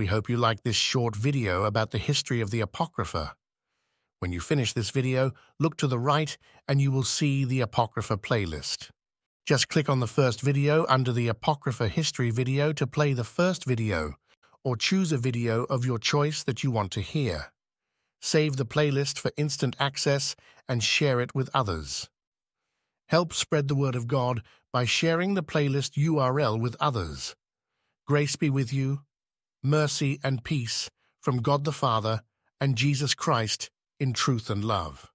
We hope you like this short video about the history of the Apocrypha. When you finish this video, look to the right and you will see the Apocrypha playlist. Just click on the first video under the Apocrypha History video to play the first video, or choose a video of your choice that you want to hear. Save the playlist for instant access and share it with others. Help spread the word of God by sharing the playlist URL with others. Grace be with you, mercy and peace from God the Father and Jesus Christ in truth and love.